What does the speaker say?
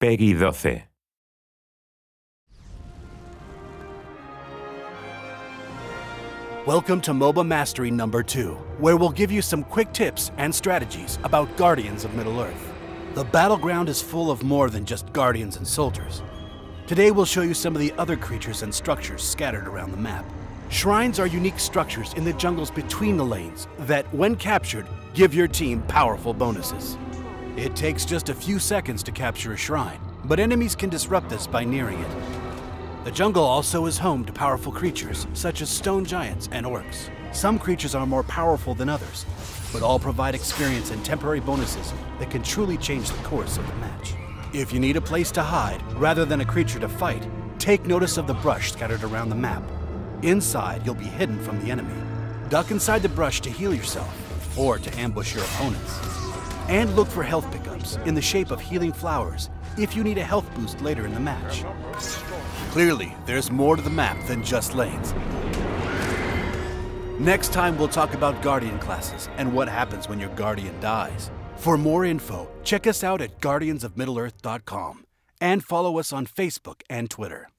PEGI 12. Welcome to MOBA Mastery number 2, where we'll give you some quick tips and strategies about Guardians of Middle-earth. The battleground is full of more than just guardians and soldiers. Today we'll show you some of the other creatures and structures scattered around the map. Shrines are unique structures in the jungles between the lanes that, when captured, give your team powerful bonuses. It takes just a few seconds to capture a shrine, but enemies can disrupt this by nearing it. The jungle also is home to powerful creatures, such as stone giants and orcs. Some creatures are more powerful than others, but all provide experience and temporary bonuses that can truly change the course of the match. If you need a place to hide, rather than a creature to fight, take notice of the brush scattered around the map. Inside, you'll be hidden from the enemy. Duck inside the brush to heal yourself, or to ambush your opponents. And look for health pickups in the shape of healing flowers if you need a health boost later in the match. Clearly, there's more to the map than just lanes. Next time, we'll talk about Guardian classes and what happens when your Guardian dies. For more info, check us out at guardiansofmiddleearth.com and follow us on Facebook and Twitter.